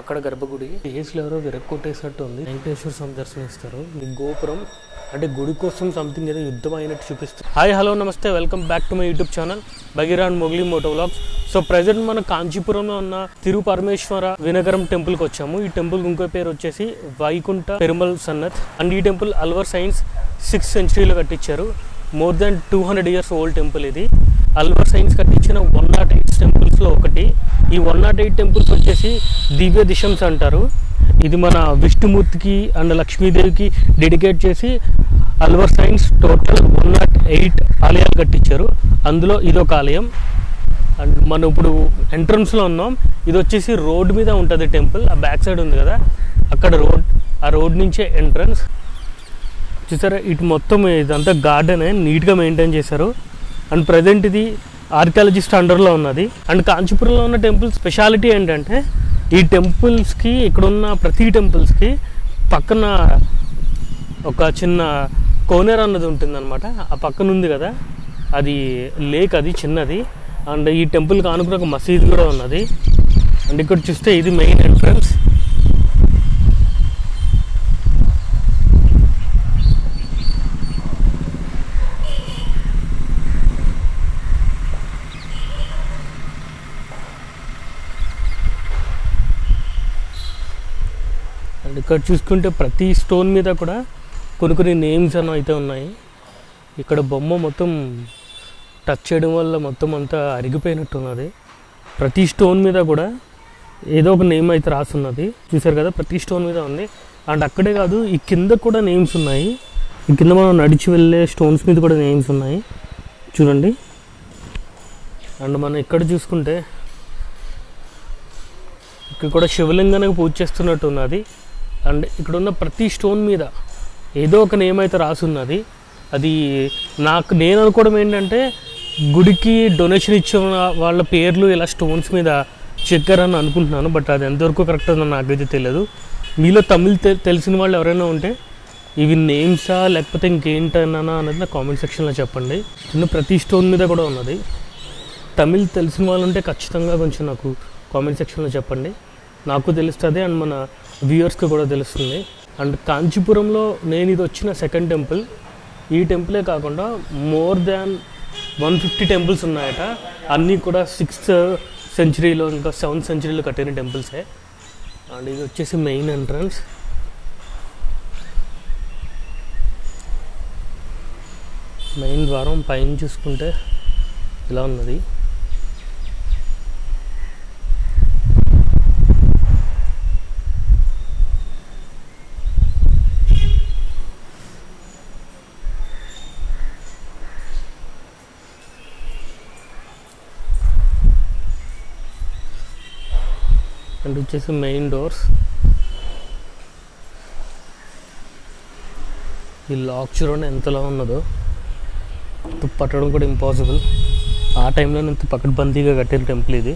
అక్కడ గర్భగుడి. ఏసులు ఎవరో విరక్కొట్టేసినట్టు ఉంది వెంకటేశ్వర స్వామి దర్శనిస్తారు ఈ గోపురం అంటే గుడి కోసం సంథింగ్ ఏదో యుద్ధం అయినట్టు చూపిస్తుంది. హాయ్ హలో నమస్తే welcome back to my YouTube channel Bagheera Mowgli moto vlogs so present మన కాంచీపురంలో ఉన్న తిరు పరమేశ్వర వినగరం టెంపుల్కి వచ్చాము. ఈ టెంపుల్ ఇంకో పేరు వచ్చేసి వైకుంఠ పెరుమల్ సన్నత్. అండ్ ఈ టెంపుల్ అల్వర్ సైన్స్ సిక్స్త్ సెంచరీలో కట్టించారు. More than two hundred years old temple ఇది. అల్వర్ సైన్స్ కట్టించిన వన్ నాట్ ఎయిట్ టెంపుల్స్లో ఒకటి. ఈ వన్ నాట్ ఎయిట్ టెంపుల్స్ వచ్చేసి దివ్య దిశంస్ అంటారు. ఇది మన విష్ణుమూర్తికి అండ్ లక్ష్మీదేవికి డెడికేట్ చేసి Alvar saints total one nought eight ఆలయాలు కట్టించారు. అందులో ఇదొక ఆలయం. అండ్ మనం ఇప్పుడు ఎంట్రన్స్లో ఉన్నాం. ఇది వచ్చేసి రోడ్ మీద ఉంటుంది టెంపుల్. ఆ బ్యాక్ సైడ్ ఉంది కదా. అక్కడ రోడ్ ఆ రోడ్ నుంచే ఎంట్రన్స్ చూసారా? ఇటు మొత్తం ఇదంతా గార్డెన్ నీట్గా మెయింటైన్ చేశారు. అండ్ ప్రజెంట్ ఇది ఆర్కియాలజిస్ట్ అండర్లో ఉన్నది. అండ్ కాంచీపురంలో ఉన్న టెంపుల్ స్పెషాలిటీ ఏంటంటే ఈ టెంపుల్స్కి ఇక్కడ ఉన్న ప్రతి టెంపుల్స్కి పక్కన ఒక చిన్న కోనేరు అన్నది ఉంటుంది అనమాట ఆ పక్కన ఉంది కదా? అది లేక్ అది చిన్నది. అండ్ ఈ టెంపుల్కి ఆనుకుని ఒక మసీద్ కూడా ఉన్నది. అండ్ ఇక్కడ చూస్తే ఇది మెయిన్ ఎంట్రన్స్ ఇక్కడ చూసుకుంటే ప్రతి స్టోన్ మీద కూడా కొన్ని కొన్ని నేమ్స్ అన్న అయితే ఉన్నాయి. ఇక్కడ బొమ్మ మొత్తం టచ్ చేయడం వల్ల మొత్తం అంతా అరిగిపోయినట్టు ఉన్నది ప్రతి స్టోన్ మీద కూడా ఏదో ఒక నేమ్ అయితే రాసున్నది. చూసారు కదా ప్రతి స్టోన్ మీద ఉంది. అండ్ అక్కడే కాదు ఈ కింద కూడా నేమ్స్ ఉన్నాయి. ఈ కింద మనం నడిచి వెళ్ళే స్టోన్స్ మీద కూడా నేమ్స్ ఉన్నాయి. చూడండి. అండ్ మనం ఇక్కడ చూసుకుంటే ఇక్కడ కూడా శివలింగానికి పూజ చేస్తున్నట్టు ఉన్నది అండ్ ఇక్కడ ఉన్న ప్రతి స్టోన్ మీద ఏదో ఒక నేమ్ అయితే రాసున్నది. అది నాకు నేను అనుకోవడం ఏంటంటే గుడికి డొనేషన్ ఇచ్చిన వాళ్ళ పేర్లు ఇలా స్టోన్స్ మీద చెక్కారని అనుకుంటున్నాను బట్ అది ఎంతవరకు కరెక్ట్ అని నాకైతే తెలియదు. మీలో తమిళ్ తె- తెలిసిన వాళ్ళు ఎవరైనా ఉంటే ఇవి నేమ్సా లేకపోతే ఇంకేంటన్నా అనేది నా కామెంట్ సెక్షన్లో చెప్పండి. చిన్న ప్రతి స్టోన్ మీద కూడా ఉన్నది. తమిళ్ తెలిసిన వాళ్ళు ఉంటే ఖచ్చితంగా కొంచెం నాకు కామెంట్ సెక్షన్లో చెప్పండి. నాకు తెలుస్తుంది అండ్ మన వ్యూయర్స్కి కూడా తెలుస్తుంది. అండ్ కాంచీపురంలో నేను ఇది వచ్చిన సెకండ్ టెంపుల్ ఈ టెంపులే కాకుండా more than one fifty temples ఉన్నాయట. అన్నీ కూడా సిక్స్త్ సెంచరీలో ఇంకా సెవెంత్ సెంచరీలో కట్టిన టెంపుల్సే అండ్ ఇది వచ్చేసి మెయిన్ ఎంట్రన్స్ మెయిన్ ద్వారం పైన చూసుకుంటే ఇలా ఉన్నది. వచ్చేసి మెయిన్ డోర్స్. ఈ లాక్ చూడండి ఎంతలా ఉన్నదో. పట్టడం కూడా ఇంపాసిబుల్ ఆ టైంలో ఇంత పకడ్బందీగా కట్టిన టెంపుల్ ఇది.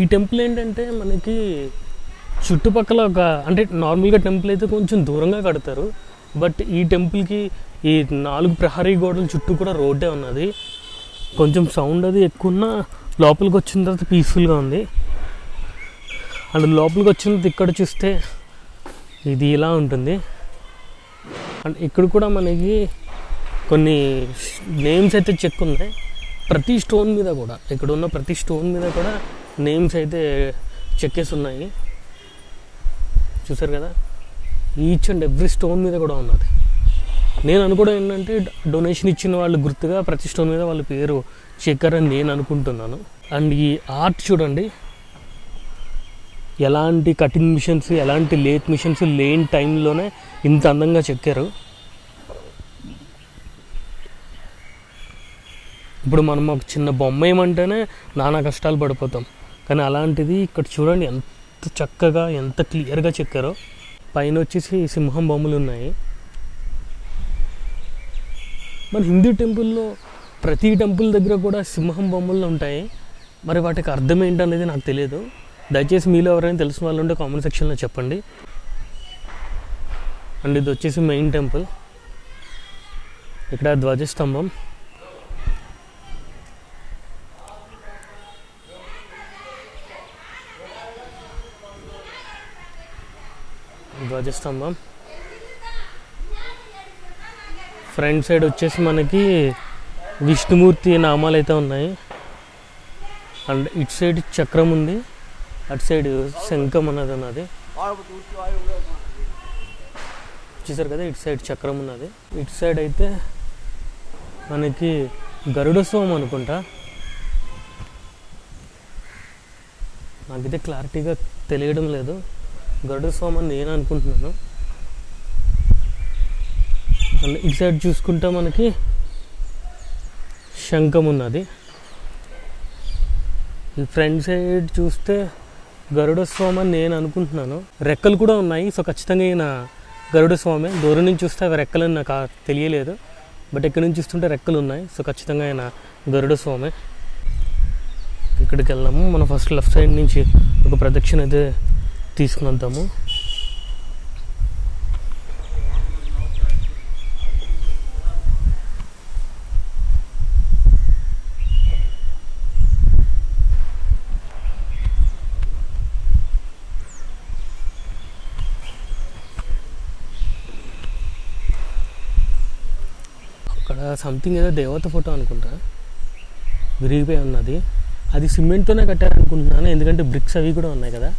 ఈ టెంపుల్ ఏంటంటే మనకి చుట్టుపక్కల ఒక అంటే నార్మల్గా టెంపుల్ అయితే కొంచెం దూరంగా కడతారు. బట్ ఈ టెంపుల్కి ఈ నాలుగు ప్రహరీ గోడల చుట్టూ కూడా రోడ్డే ఉన్నది. కొంచెం సౌండ్ అది ఎక్కువ ఉన్నా లోపలికి వచ్చిన తర్వాత పీస్ఫుల్గా ఉంది. అండ్ లోపలికి వచ్చిన తర్వాత ఇక్కడ చూస్తే ఇది ఇలా ఉంటుంది. అండ్ ఇక్కడ కూడా మనకి కొన్ని నేమ్స్ అయితే చెక్ ఉన్నాయి. ప్రతి స్టోన్ మీద కూడా ఇక్కడ ఉన్న ప్రతి స్టోన్ మీద కూడా నేమ్స్ అయితే చెక్కేసి ఉన్నాయి. చూసారు కదా? ఈచ్ అండ్ ఎవ్రీ స్టోన్ మీద కూడా ఉన్నది. నేను అనుకోవడం ఏంటంటే డొనేషన్ ఇచ్చిన వాళ్ళు గుర్తుగా ప్రతి స్టోన్ మీద వాళ్ళ పేరు చెక్కారని నేను అనుకుంటున్నాను. అండ్ ఈ ఆర్ట్ చూడండి. ఎలాంటి కటింగ్ మిషన్స్ ఎలాంటి లేత్ మిషన్స్ లేని టైంలోనే ఇంత అందంగా చెక్కారు. ఇప్పుడు మనం ఒక చిన్న బొమ్మ ఏమంటేనే నానా కష్టాలు పడిపోతాం. కానీ అలాంటిది ఇక్కడ చూడండి ఎంత చక్కగా ఎంత క్లియర్గా చెక్కారో. పైన వచ్చేసి సింహం బొమ్మలు ఉన్నాయి మన హిందూ టెంపుల్లో ప్రతి టెంపుల్ దగ్గర కూడా సింహం బొమ్మలు ఉంటాయి. మరి వాటికి అర్థం ఏంటనేది నాకు తెలియదు. దయచేసి మీలో ఎవరైనా తెలిసిన వాళ్ళు ఉంటే కామెంట్ సెక్షన్లో చెప్పండి. అండ్ ఇది వచ్చేసి మెయిన్ టెంపుల్. ఇక్కడ ధ్వజస్తంభం. ధ్వజస్తంభం ఫ్రంట్ సైడ్ వచ్చేసి మనకి విష్ణుమూర్తి నామాలు అయితే ఉన్నాయి. అండ్ ఇటు సైడ్ చక్రం ఉంది. అటు సైడ్ శంఖం అన్నది ఉన్నది. చూసారు కదా ఇటు సైడ్ చక్రం ఉన్నది. ఇటు సైడ్ అయితే మనకి గరుడోత్సవం అనుకుంటా. నాకైతే క్లారిటీగా తెలియడం లేదు. గరుడ స్వామి అని నేను అనుకుంటున్నాను. అండ్ ఇటు సైడ్ చూసుకుంటే మనకి శంఖం ఉన్నది. ఈ ఫ్రంట్ సైడ్ చూస్తే గరుడ స్వామి అని నేను అనుకుంటున్నాను. రెక్కలు కూడా ఉన్నాయి. సో ఖచ్చితంగా ఈయన గరుడ స్వామి దూరం నుంచి చూస్తే అవి రెక్కలని నాకు తెలియలేదు. బట్ ఇక్కడ నుంచి చూస్తుంటే రెక్కలు ఉన్నాయి. సో ఖచ్చితంగా ఆయన గరుడ స్వామి ఇక్కడికి వెళ్ళాము. మనం ఫస్ట్ లెఫ్ట్ సైడ్ నుంచి ఒక ప్రదక్షిణ అయితే తీసుకుని వద్దాము అక్కడ సంథింగ్ ఏదో దేవత ఫోటో అనుకుంటా. విరిగిపోయి ఉన్నది. అది సిమెంట్తోనే కట్టారనుకుంటున్నాను ఎందుకంటే బ్రిక్స్ అవి కూడా ఉన్నాయి కదా.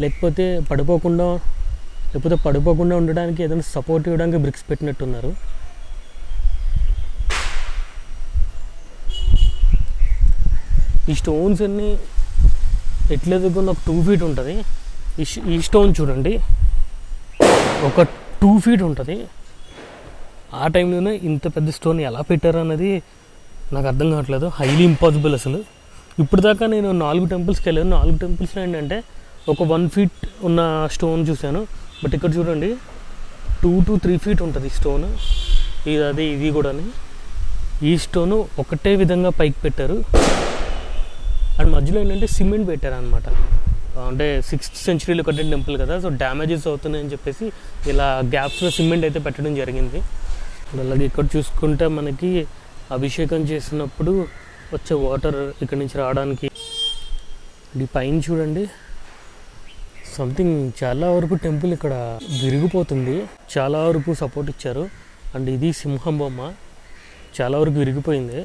లేకపోతే పడిపోకుండా లేకపోతే పడిపోకుండా ఉండడానికి ఏదైనా సపోర్ట్ ఇవ్వడానికి బ్రిక్స్ పెట్టినట్టున్నారు. ఈ స్టోన్స్ అన్నీ ఎట్లా ఎదుగున్న ఒక టూ ఫీట్ ఉంటుంది. ఈ ఈ స్టోన్ చూడండి. ఒక టూ ఫీట్ ఉంటుంది. ఆ టైంలోనే ఇంత పెద్ద స్టోన్ ఎలా పెట్టారు అన్నది నాకు అర్థం కావట్లేదు. హైలీ ఇంపాసిబుల్ అసలు. ఇప్పుడు దాకా నేను నాలుగు టెంపుల్స్కి వెళ్ళాను. నాలుగు టెంపుల్స్లో ఏంటంటే ఒక వన్ ఫీట్ ఉన్న స్టోన్ చూశాను. బట్ ఇక్కడ చూడండి టూ టు త్రీ ఫీట్ ఉంటుంది స్టోన్ ఇది అది ఇది కూడా ఈ స్టోన్ ఒకటే విధంగా పైకి పెట్టారు. అండ్ మధ్యలో ఏంటంటే సిమెంట్ పెట్టారు అనమాట అంటే సిక్స్త్ సెంచరీలో కట్టిన టెంపుల్ కదా సో డ్యామేజెస్ అవుతున్నాయని చెప్పేసి ఇలా గ్యాప్స్లో సిమెంట్ అయితే పెట్టడం జరిగింది. అలాగే ఇక్కడ చూసుకుంటే మనకి అభిషేకం చేసినప్పుడు వచ్చే వాటర్ ఇక్కడ నుంచి రావడానికి. ఈ పైన చూడండి సంథింగ్ చాలా వరకు టెంపుల్ ఇక్కడ విరిగిపోతుంది. చాలా వరకు సపోర్ట్ ఇచ్చారు. అండ్ ఇది సింహం బొమ్మ. చాలా వరకు విరిగిపోయింది.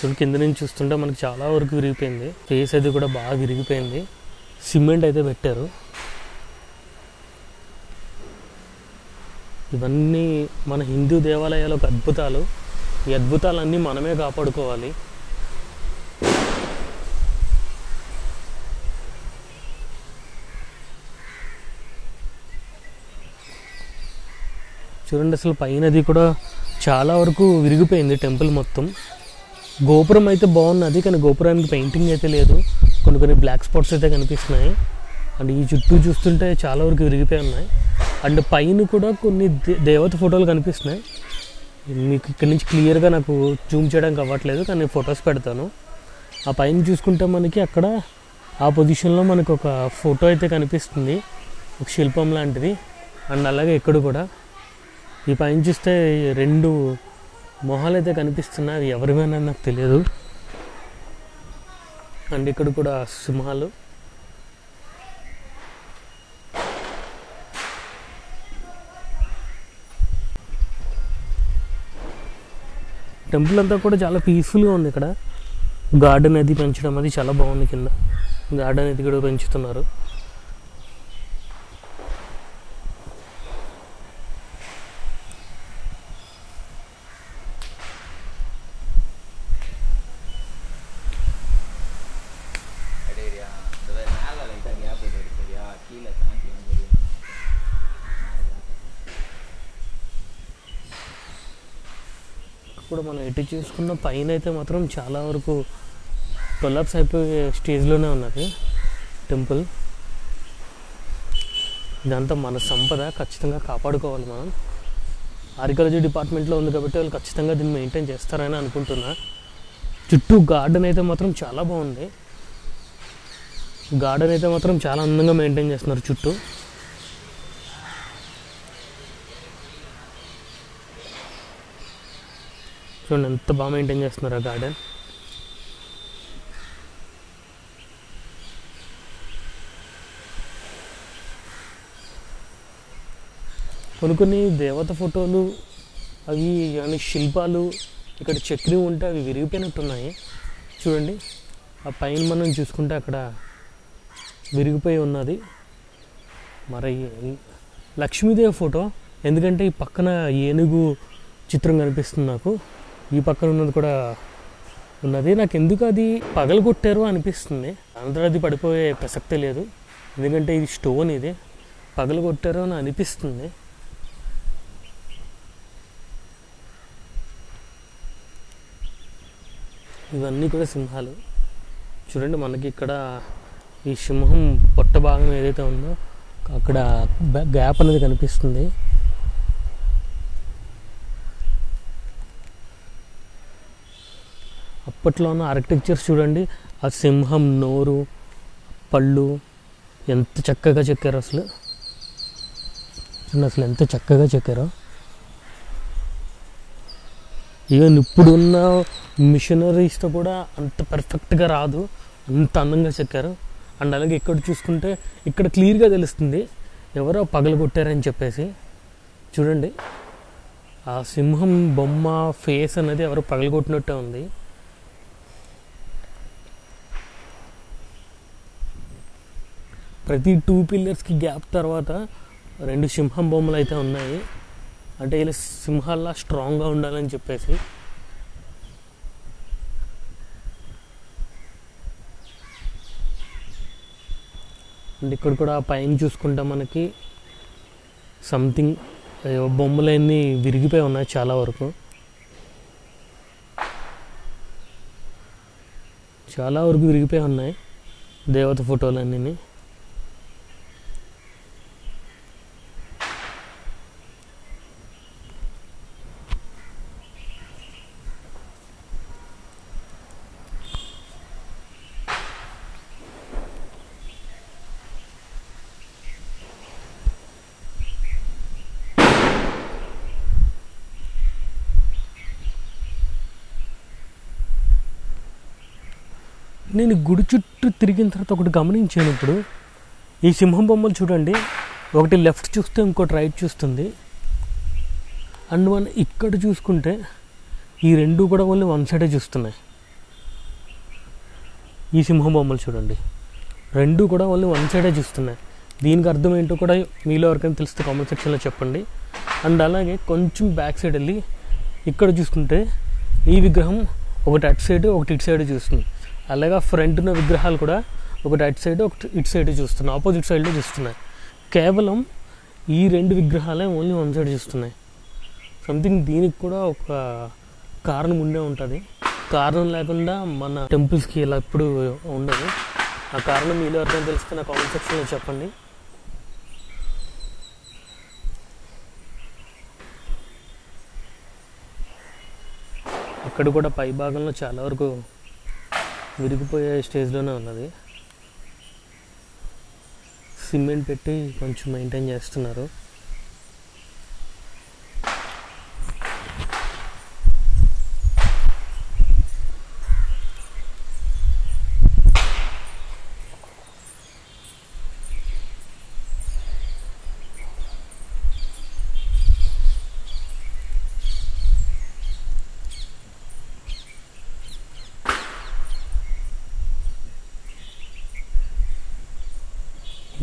చూడు కింద నుంచి చూస్తుంటే మనకి చాలా వరకు విరిగిపోయింది. ఫేస్ అది కూడా బాగా విరిగిపోయింది. సిమెంట్ అయితే పెట్టారు. ఇవన్నీ మన హిందూ దేవాలయాల ఒక అద్భుతాలు. ఈ అద్భుతాలన్నీ మనమే కాపాడుకోవాలి. చూడండి అసలు పైనది కూడా చాలా వరకు విరిగిపోయింది టెంపుల్ మొత్తం. గోపురం అయితే బాగున్నది కానీ గోపురానికి పెయింటింగ్ అయితే లేదు. కొన్ని కొన్ని బ్లాక్ స్పాట్స్ అయితే కనిపిస్తున్నాయి. అండ్ ఈ చుట్టూ చూస్తుంటే చాలా వరకు విరిగిపోయి ఉన్నాయి. అండ్ పైన కూడా కొన్ని దే- దేవత ఫోటోలు కనిపిస్తున్నాయి. మీకు ఇక్కడ నుంచి క్లియర్గా నాకు జూమ్ చేయడానికి అవ్వట్లేదు కానీ నేను ఫొటోస్ పెడతాను. ఆ పైన చూసుకుంటే మనకి అక్కడ ఆ పొజిషన్లో మనకు ఒక ఫోటో అయితే కనిపిస్తుంది. ఒక శిల్పం లాంటిది. అండ్ అలాగే ఇక్కడ కూడా ఈ పైన చూస్తే రెండు మొహాలు అయితే కనిపిస్తున్నాయి. అవి ఎవరివైనా నాకు తెలియదు. అండ్ ఇక్కడ కూడా సింహాలు. టెంపుల్ అంతా కూడా చాలా పీస్ఫుల్గా ఉంది ఇక్కడ. గార్డెన్ అది పెంచడం అది చాలా బాగుంది కింద. గార్డెన్ అది కూడా పెంచుతున్నారు. ఎటు చూసుకున్న పైన అయితే మాత్రం చాలా వరకు కొలాప్స్ అయిపోయే స్టేజ్లోనే ఉన్నది టెంపుల్. ఇదంతా మన సంపద ఖచ్చితంగా కాపాడుకోవాలి మనం. ఆర్కియాలజీ డిపార్ట్మెంట్లో ఉంది కాబట్టి వాళ్ళు ఖచ్చితంగా దీన్ని మెయింటైన్ చేస్తారని అనుకుంటున్నా. చుట్టూ గార్డెన్ అయితే మాత్రం చాలా బాగుంది. గార్డెన్ అయితే మాత్రం చాలా అందంగా మెయింటైన్ చేస్తున్నారు చుట్టూ. చూడండి ఎంత బాగా మెయింటైన్ చేస్తున్నారు ఆ గార్డెన్ కొన్ని కొన్ని దేవత ఫోటోలు అవి కానీ శిల్పాలు ఇక్కడ చక్రి ఉంటే అవి విరిగిపోయినట్టున్నాయి. చూడండి ఆ పైన మనం చూసుకుంటే అక్కడ విరిగిపోయి ఉన్నది. మరి లక్ష్మీదేవి ఫోటో ఎందుకంటే ఈ పక్కన ఏనుగు చిత్రం కనిపిస్తుంది నాకు. ఈ పక్కన ఉన్నది కూడా ఉన్నది. నాకు ఎందుకు అది పగలగొట్టారు అనిపిస్తుంది. అందరూ అది పడిపోయే ప్రసక్తే లేదు. ఎందుకంటే ఇది స్టోన్ ఇది. పగలగొట్టారు అని అనిపిస్తుంది. ఇవన్నీ కూడా సింహాలు. చూడండి మనకి ఇక్కడ ఈ సింహం పొట్ట భాగం ఏదైతే ఉందో అక్కడ గ్యాప్ అనేది కనిపిస్తుంది. అప్పట్లో ఉన్న ఆర్కిటెక్చర్స్ చూడండి ఆ సింహం నోరు పళ్ళు ఎంత చక్కగా చెక్కారు అసలు. చూడండి అసలు ఎంత చక్కగా చెక్కారో. ఈవెన్ ఇప్పుడున్న మిషనరీస్తో కూడా అంత పర్ఫెక్ట్గా రాదు అంత అందంగా చెక్కారు. అండ్ అలాగే ఇక్కడ చూసుకుంటే ఇక్కడ క్లియర్గా తెలుస్తుంది ఎవరో పగలగొట్టారని చెప్పేసి. చూడండి ఆ సింహం బొమ్మ ఫేస్ అనేది ఎవరో పగలగొట్టినట్టే ఉంది. ప్రతి టూ పిల్లర్స్కి గ్యాప్ తర్వాత రెండు సింహం బొమ్మలు అయితే ఉన్నాయి. అంటే ఇలా సింహాల్లా స్ట్రాంగ్గా ఉండాలని చెప్పేసి. అండ్ ఇక్కడ కూడా పైన చూసుకుంటే మనకి సంథింగ్ బొమ్మలన్నీ విరిగిపోయి ఉన్నాయి చాలా వరకు. చాలా వరకు విరిగిపోయి ఉన్నాయి దేవత ఫోటోలన్నీ నేను గుడి చుట్టూ తిరిగిన తర్వాత ఒకటి గమనించాను ఇప్పుడు. ఈ సింహం బొమ్మలు చూడండి. ఒకటి లెఫ్ట్ చూస్తే ఇంకోటి రైట్ చూస్తుంది. అండ్ మన ఇక్కడ చూసుకుంటే ఈ రెండు కూడా ఓన్లీ వన్ సైడే చూస్తున్నాయి. ఈ సింహం బొమ్మలు చూడండి. రెండు కూడా ఓన్లీ వన్ సైడే చూస్తున్నాయి. దీనికి అర్థం ఏంటో కూడా మీలో ఎవరికైనా తెలిస్తే కామెంట్ సెక్షన్లో చెప్పండి. అండ్ అలాగే కొంచెం బ్యాక్ సైడ్ వెళ్ళి ఇక్కడ చూసుకుంటే ఈ విగ్రహం ఒకటి అటు సైడ్ ఒకటి ఇటు సైడ్ చూస్తుంది. అలాగే ఫ్రంట్ ఉన్న విగ్రహాలు కూడా ఒకటి అటు సైడ్ ఒకటి ఇటు సైడ్ చూస్తున్నాయి. ఆపోజిట్ సైడ్లో చూస్తున్నాయి. కేవలం ఈ రెండు విగ్రహాలే ఓన్లీ వన్ సైడ్ చూస్తున్నాయి. సంథింగ్ దీనికి కూడా ఒక కారణం ఉండే ఉంటుంది. కారణం లేకుండా మన టెంపుల్స్కి ఇలా ఎప్పుడు ఉండదు. ఆ కారణం మీలో ఎవరికైనా తెలిస్తే నా కామెంట్ సెక్షన్లో చెప్పండి. అక్కడ కూడా పై భాగంలో చాలా వరకు విరిగిపోయే స్టేజ్లోనే ఉన్నది. సిమెంట్ పెట్టి కొంచెం మెయింటైన్ చేస్తున్నారు.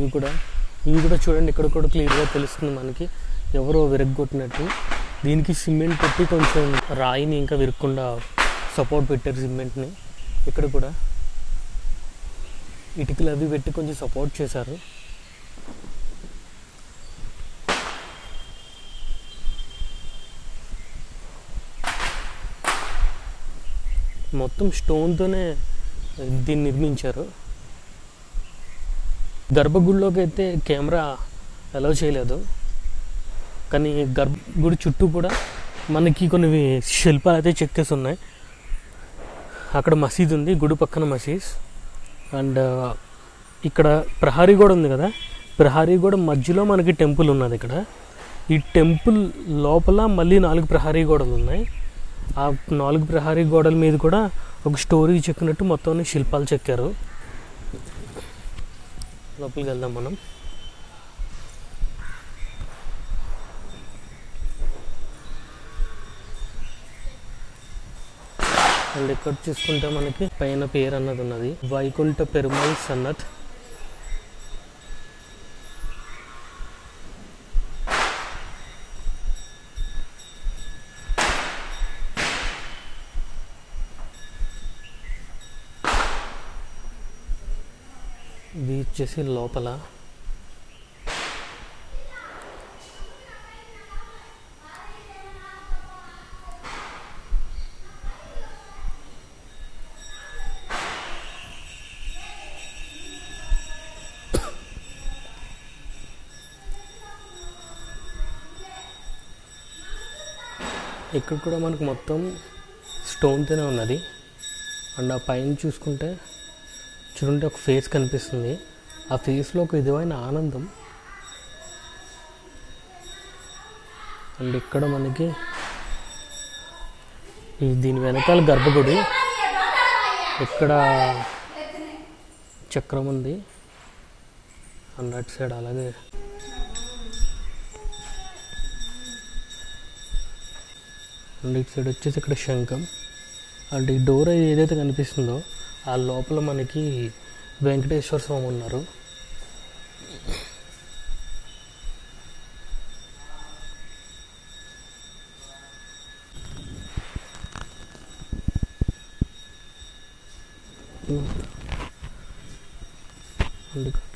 ఇవి కూడా. ఇవి కూడా చూడండి ఇక్కడ కూడా క్లియర్గా తెలుస్తుంది మనకి. ఎవరో విరగ్గొట్టినట్టు. దీనికి సిమెంట్ పెట్టి కొంచెం రాయిని ఇంకా విరగకుండా సపోర్ట్ పెట్టారు సిమెంట్ని. ఇక్కడ కూడా ఇటుకలు అవి పెట్టి కొంచెం సపోర్ట్ చేశారు. మొత్తం స్టోన్తోనే దీన్ని నిర్మించారు. గర్భగుడిలోకి అయితే కెమెరా అలౌ చేయలేదు. కానీ గర్భగుడి చుట్టూ కూడా మనకి కొన్ని శిల్పాలు అయితే చెక్కేసి ఉన్నాయి. అక్కడ మసీద్ ఉంది గుడి పక్కన మసీద్. అండ్ ఇక్కడ ప్రహారీ కూడా ఉంది కదా ప్రహారీ కూడా మధ్యలో మనకి టెంపుల్ ఉన్నది ఇక్కడ. ఈ టెంపుల్ లోపల మళ్ళీ నాలుగు ప్రహారీ గోడలు ఉన్నాయి. ఆ నాలుగు ప్రహారీ గోడల మీద కూడా ఒక స్టోరీ చెక్కినట్టు మొత్తం అన్ని శిల్పాలు చెక్కారు. లోపలికి వెళ్దాం మనం. అండ్ ఇక్కడ చూసుకుంటే మనకి పైన పేరు అన్నది ఉన్నది. వైకుంఠ పెరుమల్ సన్నత్ ఇది వచ్చేసి లోపల. ఇక్కడ కూడా మనకు మొత్తం స్టోన్తోనే ఉన్నది. అండ్ ఆ పైన చూసుకుంటే చూడండి ఒక ఫేస్ కనిపిస్తుంది. ఆ ఫేస్లో ఒక విధమైన ఆనందం. అండ్ ఇక్కడ మనకి ఈ దీని వెనకాల గర్భగుడి. ఇక్కడ చక్రం ఉంది. అండ్ అటు సైడ్ అలాగే అండ్ ఇటు సైడ్ వచ్చేసి ఇక్కడ శంఖం. అండ్ ఈ డోర్ ఏదైతే కనిపిస్తుందో ఆ లోపల మనకి వెంకటేశ్వర స్వామి ఉన్నారు.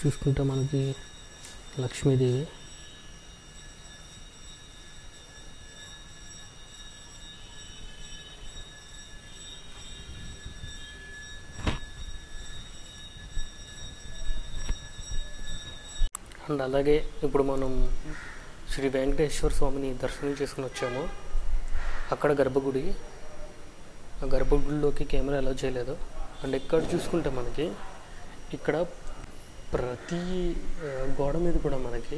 చూసుకుంటే మనకి లక్ష్మీదేవి. అండ్ అలాగే ఇప్పుడు మనం శ్రీ వెంకటేశ్వర స్వామిని దర్శనం చేసుకుని వచ్చాము. అక్కడ గర్భగుడి ఆ గర్భగుడిలోకి కెమెరా అలౌ చేయలేదు. అండ్ ఎక్కడ చూసుకుంటే మనకి ఇక్కడ ప్రతి గోడ మీద కూడా మనకి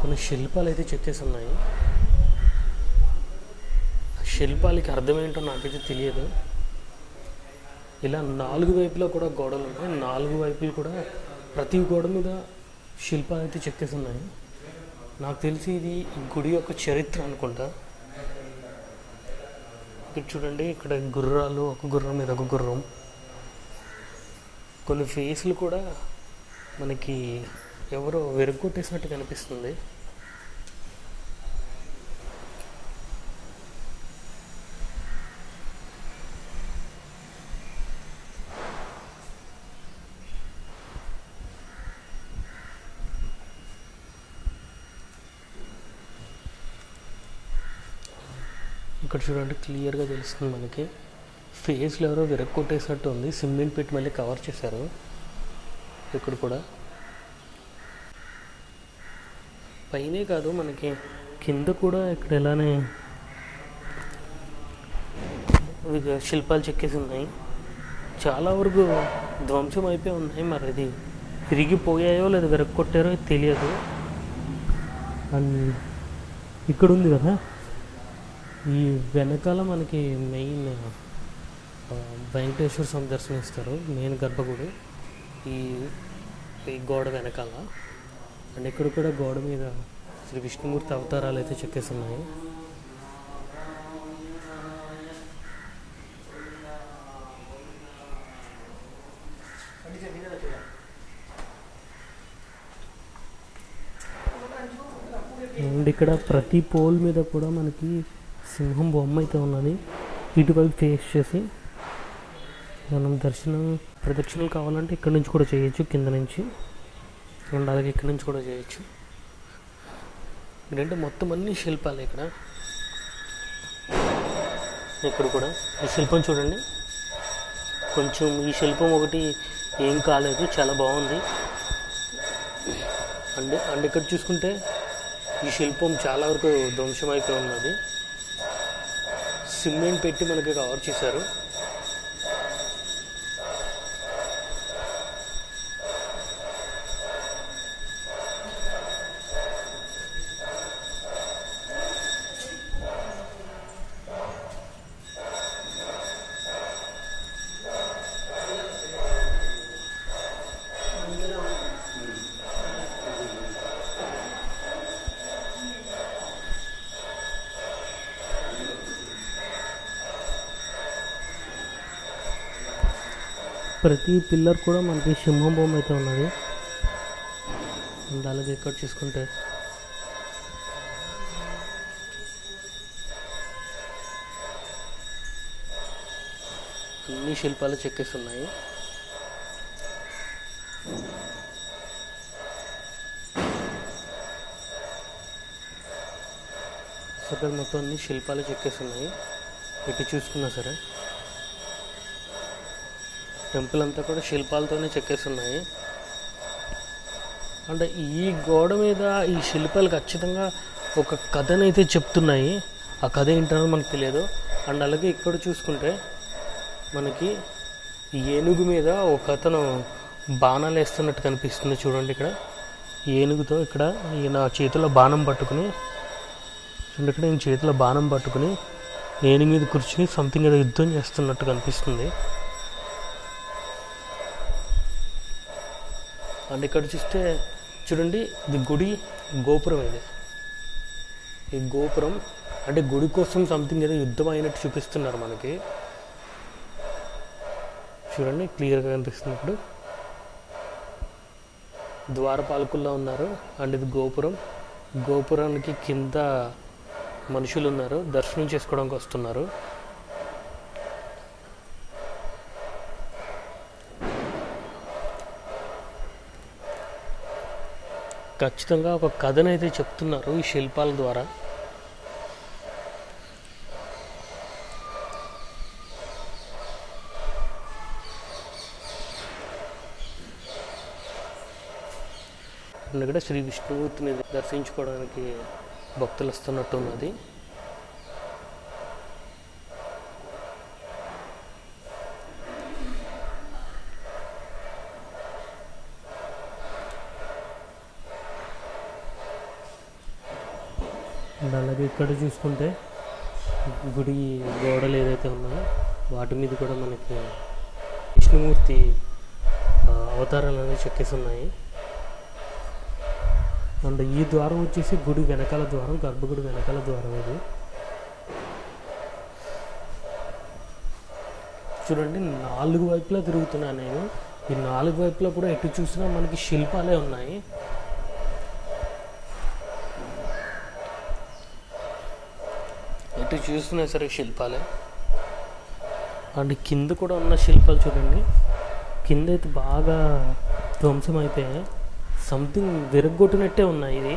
కొన్ని శిల్పాలు అయితే చెక్కేసి ఉన్నాయి. ఆ శిల్పాలకి అర్థం ఏంటో నాకైతే తెలియదు. ఇలా నాలుగు వైపులా కూడా గోడలు ఉన్నాయి. నాలుగు వైపులు కూడా ప్రతి గోడ మీద శిల్పాలు అయితే చెక్కేసి ఉన్నాయి నాకు తెలిసి ఇది గుడి యొక్క చరిత్ర అనుకుంటా. ఇక్కడ చూడండి ఇక్కడ గుర్రాలు ఒక గుర్రం మీద ఒక గుర్రం. కొన్ని ఫేస్లు కూడా మనకి ఎవరో వెరగొట్టేసినట్టు కనిపిస్తుంది ఇక్కడ చూడండి క్లియర్గా తెలుస్తుంది మనకి. ఫేస్లో ఎవరో విరక్కొట్టేసినట్టు ఉంది సిమెంట్ పెట్టి మళ్ళీ కవర్ చేశారు. ఇక్కడ కూడా. పైనే కాదు మనకి కింద కూడా ఇక్కడ ఇలానే శిల్పాలు చెక్కేసి ఉన్నాయి. చాలా వరకు ధ్వంసం అయిపోయి ఉన్నాయి మరి. ఇది తిరిగిపోయాయో లేదా విరక్కొట్టారో తెలియదు. అండ్ ఇక్కడ ఉంది కదా. ఈ వెనకాల మనకి మెయిన్ వెంకటేశ్వర స్వామి దర్శనం ఇస్తారు మెయిన్ గర్భగుడి. ఈ ఈ గోడ వెనకాల. అండ్ ఇక్కడ కూడా గోడ మీద శ్రీ విష్ణుమూర్తి అవతారాలు అయితే చెక్కేసి ఉన్నాయి అండ్ ఇక్కడ ప్రతి పోల్ మీద కూడా మనకి సింహం బొమ్మ అయితే ఉన్నది. ఇటువైపు ఫేస్ చేసి మనం దర్శనం ప్రదక్షిణలు కావాలంటే ఇక్కడ నుంచి కూడా చేయొచ్చు కింద నుంచి. అండ్ అలాగే ఇక్కడ నుంచి కూడా చేయొచ్చు. ఏంటంటే మొత్తం అన్ని శిల్పాలు ఇక్కడ. ఇక్కడ కూడా ఈ శిల్పం చూడండి. కొంచెం ఈ శిల్పం ఒకటి ఏం కాలేదు చాలా బాగుంది. అండ్ అండ్ ఇక్కడ చూసుకుంటే ఈ శిల్పం చాలా వరకు ధ్వంసమైపోయి ఉన్నది. సిమెంట్ పెట్టి మనకి కవర్ చేశారు. ప్రతి పిల్లర్ కూడా మనకి సింహం బొమ్మ అయితే ఉన్నది. అండ్ అలాగే ఇక్కడ చూసుకుంటే. అన్ని శిల్పాలు చెక్కేసి ఉన్నాయి సో మొత్తం అన్ని శిల్పాలు చెక్కేసి ఉన్నాయి చూసుకున్నా సరే. టెంపుల్ అంతా కూడా శిల్పాలతోనే చెక్కేసి ఉన్నాయి. అంటే ఈ గోడ మీద ఈ శిల్పాలు ఖచ్చితంగా ఒక కథనైతే చెప్తున్నాయి. ఆ కథ ఏంటన్నది మనకు తెలియదు. అండ్ అలాగే ఇక్కడ చూసుకుంటే మనకి ఏనుగు మీద ఒక అతను బాణాలు వేస్తున్నట్టు కనిపిస్తుంది చూడండి ఇక్కడ. ఏనుగుతో ఇక్కడ ఈయన చేతిలో బాణం పట్టుకుని చూడండి ఇక్కడ ఈయన చేతిలో బాణం పట్టుకుని ఏనుగు మీద కూర్చుని సంథింగ్ ఏదో యుద్ధం చేస్తున్నట్టు కనిపిస్తుంది. అండ్ ఇక్కడ చూస్తే చూడండి ఇది గుడి గోపురం ఇది. ఈ గోపురం అంటే గుడి కోసం సంథింగ్ ఏదో యుద్ధం అయినట్టు చూపిస్తున్నారు మనకి. చూడండి క్లియర్గా కనిపిస్తుంది ఇప్పుడు. ద్వారపాలకుల్లో ఉన్నారు అండ్ ఇది గోపురం. గోపురానికి కింద మనుషులు ఉన్నారు దర్శనం చేసుకోవడానికి వస్తున్నారు. ఖచ్చితంగా ఒక కథనైతే చెప్తున్నారు ఈ శిల్పాల ద్వారా. ఇక్కడ శ్రీ విష్ణుమూర్తిని దర్శించుకోవడానికి భక్తులు వస్తున్నట్టు ఉన్నది అండ్ అలాగే ఇక్కడ చూసుకుంటే గుడి గోడలు ఏదైతే ఉన్నాయో వాటి మీద కూడా మనకి విష్ణుమూర్తి అవతారాలు అనేవి చెక్కేసి ఉన్నాయి. అండ్ ఈ ద్వారం వచ్చేసి గుడి వెనకాల ద్వారం గర్భగుడి వెనకాల ద్వారం ఇది. చూడండి నాలుగు వైపులా తిరుగుతున్నాను నేను. ఈ నాలుగు వైపులా కూడా ఎటు చూసినా మనకి శిల్పాలే ఉన్నాయి. ఎటు చూసినా సరే శిల్పాలే. అండ్ కింద కూడా ఉన్న శిల్పాలు చూడండి. కింద అయితే బాగా ధ్వంసం అయిపోయాయి సంథింగ్ విరగొట్టినట్టే ఉన్నాయి ఇది.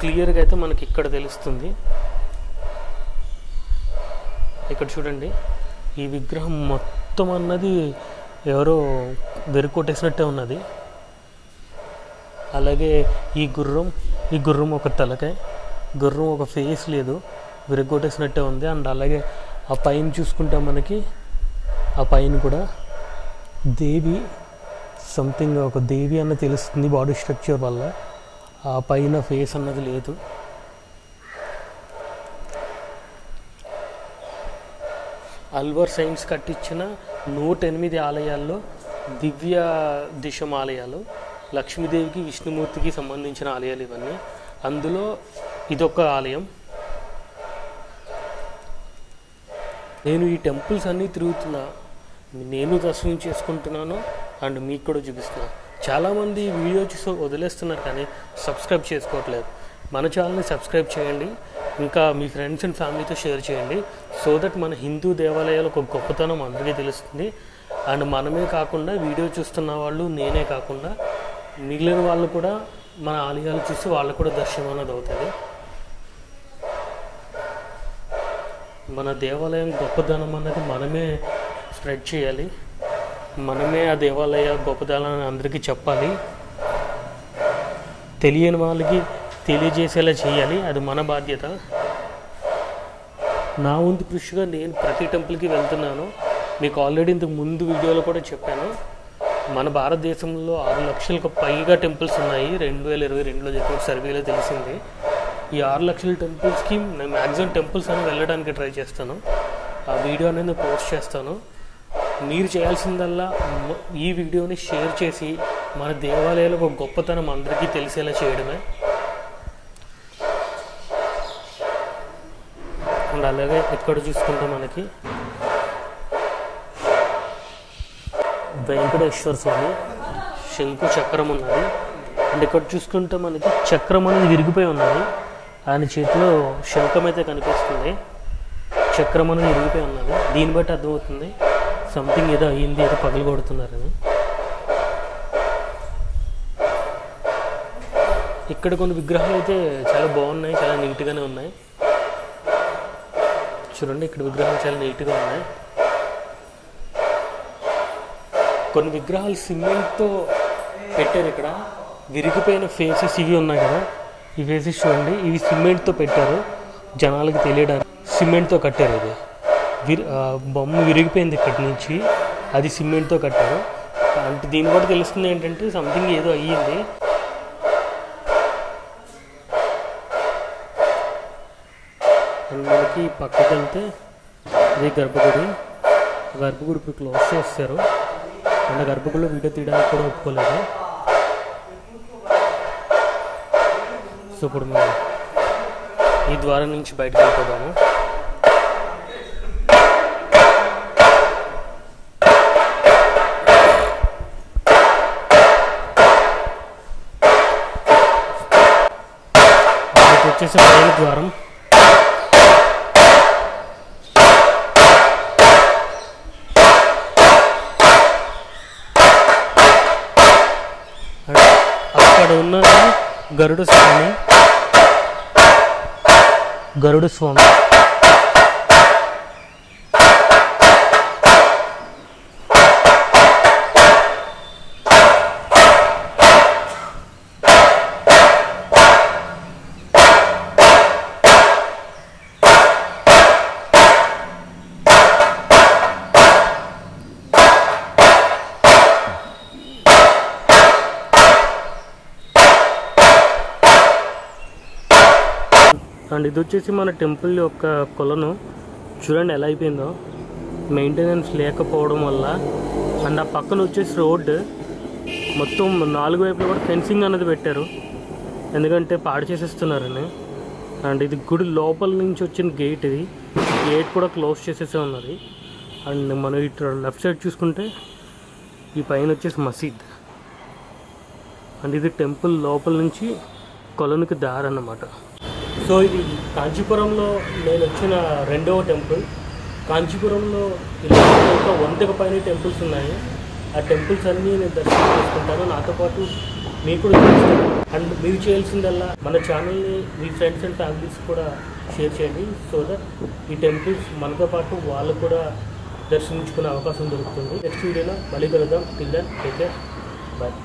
క్లియర్గా అయితే మనకి ఇక్కడ తెలుస్తుంది. ఇక్కడ చూడండి. ఈ విగ్రహం మొత్తం అన్నది ఎవరో విరగొట్టేసినట్టే ఉన్నది. అలాగే ఈ గుర్రం ఈ గుర్రం ఒక తలకాయ. గుర్రం ఒక ఫేస్ లేదు విరగొట్టేసినట్టే ఉంది. అండ్ అలాగే ఆ పైన చూసుకుంటే మనకి ఆ పైన కూడా దేవి సంథింగ్ ఒక దేవి అన్న తెలుస్తుంది బాడీ స్ట్రక్చర్ వల్ల. ఆ పైన ఫేస్ అన్నది లేదు. అల్వర్ సైన్స్ కట్టించిన నూట ఎనిమిది ఆలయాల్లో దివ్య దిశం ఆలయాలు లక్ష్మీదేవికి విష్ణుమూర్తికి సంబంధించిన ఆలయాలు ఇవన్నీ. అందులో ఇదొక ఆలయం. నేను ఈ టెంపుల్స్ అన్నీ తిరుగుతున్నా. నేను దర్శనం చేసుకుంటున్నాను అండ్ మీకు కూడా చూపిస్తున్నాను చాలామంది వీడియో చూసి వదిలేస్తున్నారు కానీ సబ్స్క్రైబ్ చేసుకోవట్లేదు. మన ఛానల్ని సబ్స్క్రైబ్ చేయండి. ఇంకా మీ ఫ్రెండ్స్ అండ్ ఫ్యామిలీతో షేర్ చేయండి. సో దట్ మన హిందూ దేవాలయాలు ఒక గొప్పతనం అందరికీ తెలుస్తుంది. అండ్ మనమే కాకుండా వీడియో చూస్తున్న వాళ్ళు నేనే కాకుండా మిగిలిన వాళ్ళు కూడా మన ఆలయాలు చూసి వాళ్ళకు కూడా దర్శనం అన్నది అవుతుంది. మన దేవాలయం గొప్పదనం అన్నది మనమే స్ప్రెడ్ చేయాలి. మనమే ఆ దేవాలయ గొప్పదనాన్ని అందరికీ చెప్పాలి. తెలియని వాళ్ళకి తెలియజేసేలా చేయాలి. అది మన బాధ్యత. నా వంతు కృషిగా నేను ప్రతి టెంపుల్కి వెళ్తున్నాను. మీకు ఆల్రెడీ ఇంతకు ముందు వీడియోలో కూడా చెప్పాను. మన భారతదేశంలో ఆరు లక్షలకు పైగా టెంపుల్స్ ఉన్నాయి. రెండు వేల ఇరవై రెండులో జరిగిన సర్వేలో తెలిసింది. ఈ ఆరు లక్షల టెంపుల్స్కి నేను మ్యాక్సిమం టెంపుల్స్ అని వెళ్ళడానికి ట్రై చేస్తాను. ఆ వీడియో అనేది పోస్ట్ చేస్తాను. మీరు చేయాల్సిందల్లా ఈ వీడియోని షేర్ చేసి మన దేవాలయాలు ఒక గొప్పతనం అందరికీ తెలిసేలా చేయడమే. అండ్ అలాగే ఇక్కడ చూసుకుంటే మనకి వెంకటేశ్వర స్వామి శంకు చక్రం ఉన్నది. అండ్ ఇక్కడ చూసుకుంటే మనకి చక్రం అనేది విరిగిపోయి ఉన్నది. ఆయన చేతిలో శంఖం అయితే కనిపిస్తుంది. చక్రం అనేది విరిగిపోయి ఉన్నది. దీన్ని బట్టి అర్థమవుతుంది సంథింగ్ ఏదో అయ్యింది ఏదో పగలు కొడుతున్నారని ఇక్కడ కొన్ని విగ్రహాలు అయితే చాలా బాగున్నాయి చాలా నీట్గానే ఉన్నాయి. చూడండి ఇక్కడ విగ్రహాలు చాలా నీట్గా ఉన్నాయి. కొన్ని విగ్రహాలు సిమెంట్తో పెట్టారు ఇక్కడ. విరిగిపోయిన ఫేసెస్ ఇవి ఉన్నాయి కదా. ఈ ఫేసెస్ చూడండి ఇవి సిమెంట్తో పెట్టారు. జనాలకి తెలియడానికి సిమెంట్తో కట్టారు ఇది. విరి బొమ్మ విరిగిపోయింది ఇక్కడి నుంచి. అది సిమెంట్తో కట్టారు. అంటే దీన్ని కూడా తెలుస్తుంది ఏంటంటే సంథింగ్ ఏదో అయ్యింది. అండ్ మనకి పక్కకి వెళ్తే ఇది గర్భగుడి. గర్భగుడి క్లోజ్ చేస్తారు. అండ్ గర్భగుడిలో వీడియో తీయడానికి కూడా ఒప్పుకోలేదు. సో ఇప్పుడు మేము ఈ ద్వారం నుంచి బయటకు వెళ్ళిపోదాము. వచ్చేసి పైన ద్వారం. గరుడ స్వామి ఇది వచ్చేసి మన టెంపుల్ యొక్క కొలను చూడండి ఎలా అయిపోయిందో. మెయింటెనెన్స్ లేకపోవడం వల్ల అండ్ ఆ పక్కన వచ్చేసి రోడ్డు. మొత్తం నాలుగు వైపులు కూడా ఫెన్సింగ్ అనేది పెట్టారు. ఎందుకంటే పాడు చేసేస్తున్నారని. అండ్ ఇది గుడి లోపల నుంచి వచ్చిన గేట్ ఇది. గేట్ కూడా క్లోజ్ చేసేసే ఉన్నది. అండ్ మనం ఇటు లెఫ్ట్ సైడ్ చూసుకుంటే ఈ పైన వచ్చేసి మసీద్. అండ్ ఇది టెంపుల్ లోపల నుంచి కొలనుకి దారి అన్నమాట. సో ఇది కాంచీపురంలో నేను వచ్చిన రెండవ టెంపుల్. కాంచీపురంలో ఇలా వందకు పైన టెంపుల్స్ ఉన్నాయి. ఆ టెంపుల్స్ అన్నీ నేను దర్శనం చేసుకుంటాను. నాతో పాటు మీకు కూడా అండ్ మీరు చేయాల్సిందల్లా మన ఛానల్ని మీ ఫ్రెండ్స్ అండ్ ఫ్యామిలీస్ కూడా షేర్ చేయండి. సో దట్ ఈ టెంపుల్స్ మనతో పాటు వాళ్ళు కూడా దర్శించుకునే అవకాశం దొరుకుతుంది. నెక్స్ట్ వీడియోలో మళ్ళీ కలుద్దాం. Till then take care bye